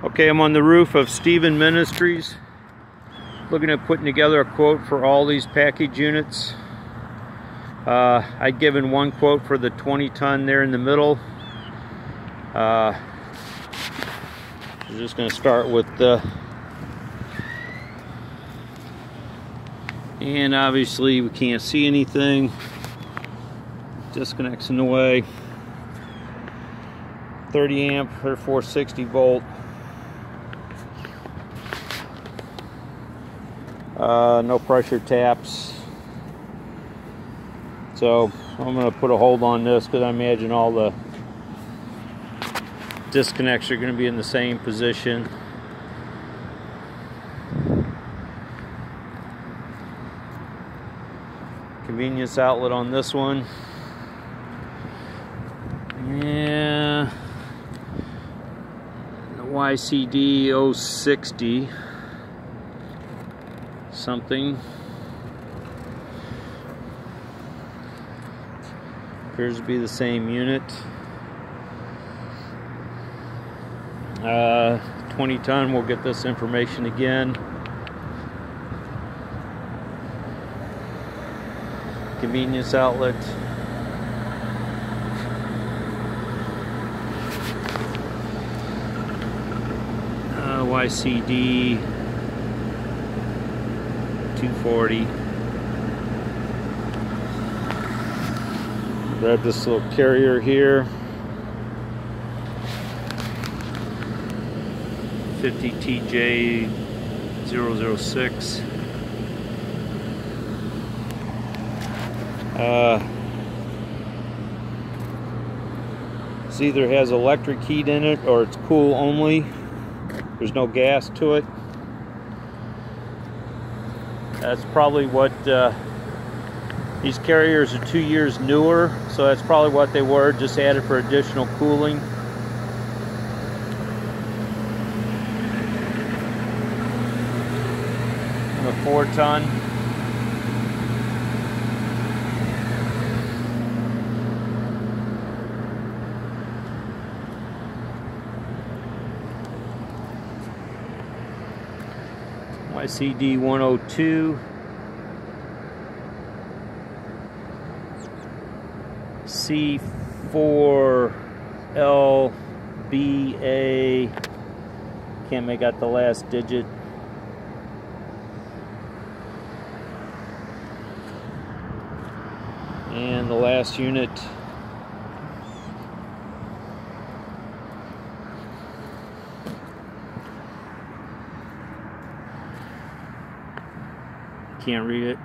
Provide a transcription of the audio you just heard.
Okay, I'm on the roof of Stephen Ministries looking at putting together a quote for all these package units. Uh, I'd given one quote for the 20 ton there in the middle. Uh, I'm just going to start with the and obviously we can't see anything disconnects in the way 30 amp or 460 volt uh, no pressure taps. So I'm going to put a hold on this because I imagine all the disconnects are going to be in the same position. Convenience outlet on this one. Yeah. The YCD 060 something. Appears to be the same unit. Uh, 20 ton, we'll get this information again. Convenience outlet. Uh, YCD 240. Grab this little carrier here. 50 TJ 006. Uh, this either has electric heat in it or it's cool only. There's no gas to it. That's probably what uh, these carriers are two years newer, so that's probably what they were, just added for additional cooling. a four ton. YCD 102. C4LBA. Can't make out the last digit. And the last unit can't read it.